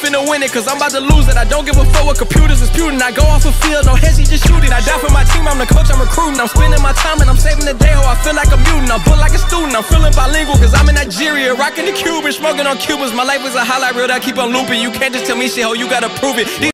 finna win it, cause I'm about to lose it. I don't give a fuck what computers is disputing. I go off the field, no hesi, just shooting. I die for my team, I'm the coach, I'm recruiting. I'm spending my time and I'm saving the day, oh, I feel like a mutant. I'm built like a student, I'm feeling bilingual, cause I'm in Nigeria, rocking the Cuban, smoking on Cubans. My life is a highlight reel that I keep on looping. You can't just tell me shit, ho, you gotta prove it.